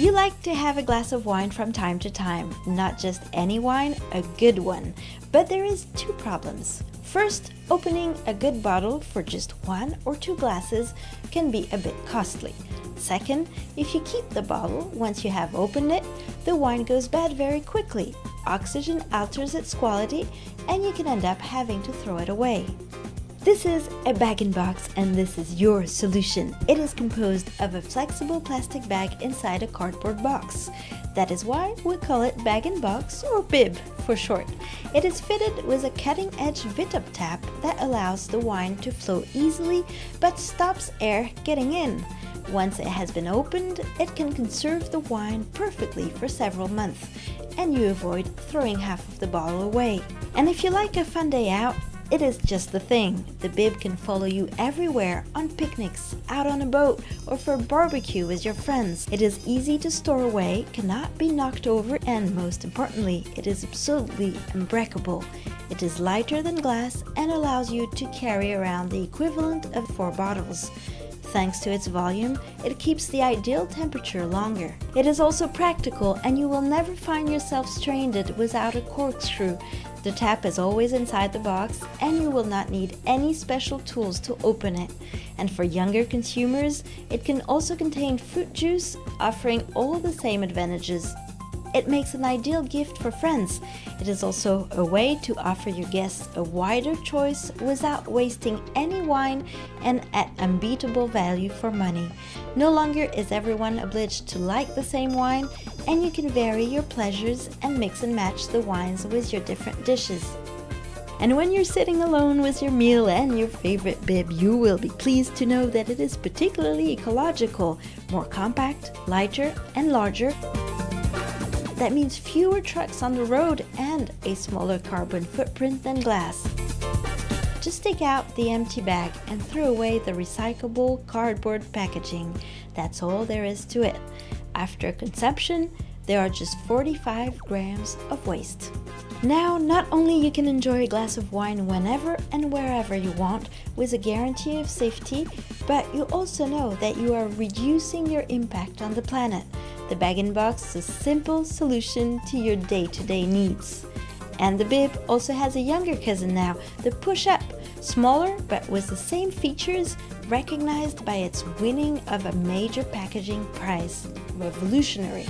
You like to have a glass of wine from time to time, not just any wine, a good one. But there is two problems. First, opening a good bottle for just one or two glasses can be a bit costly. Second, if you keep the bottle once you have opened it, the wine goes bad very quickly. Oxygen alters its quality, and you can end up having to throw it away. This is a bag in box and this is your solution. It is composed of a flexible plastic bag inside a cardboard box. That is why we call it bag in box or bib for short. It is fitted with a cutting edge Vitop tap that allows the wine to flow easily but stops air getting in. Once it has been opened, it can conserve the wine perfectly for several months and you avoid throwing half of the bottle away. And if you like a fun day out, it is just the thing. The bib can follow you everywhere on picnics, out on a boat, or for a barbecue with your friends. It is easy to store away, cannot be knocked over, and most importantly, it is absolutely unbreakable. It is lighter than glass and allows you to carry around the equivalent of four bottles. Thanks to its volume, it keeps the ideal temperature longer. It is also practical and you will never find yourself stranded without a corkscrew. The tap is always inside the box and you will not need any special tools to open it. And for younger consumers, it can also contain fruit juice, offering all the same advantages. It makes an ideal gift for friends. It is also a way to offer your guests a wider choice without wasting any wine and at unbeatable value for money. No longer is everyone obliged to like the same wine, and you can vary your pleasures and mix and match the wines with your different dishes. And when you're sitting alone with your meal and your favorite bib, you will be pleased to know that it is particularly ecological, more compact, lighter, and larger. That means fewer trucks on the road and a smaller carbon footprint than glass. Just take out the empty bag and throw away the recyclable cardboard packaging. That's all there is to it. After consumption, there are just 45 grams of waste. Now, not only you can enjoy a glass of wine whenever and wherever you want with a guarantee of safety, but you also know that you are reducing your impact on the planet. The bag-in-box is a simple solution to your day-to-day needs. And the bib also has a younger cousin now, the Pouch-Up, smaller but with the same features, recognized by its winning of a major packaging prize. Revolutionary.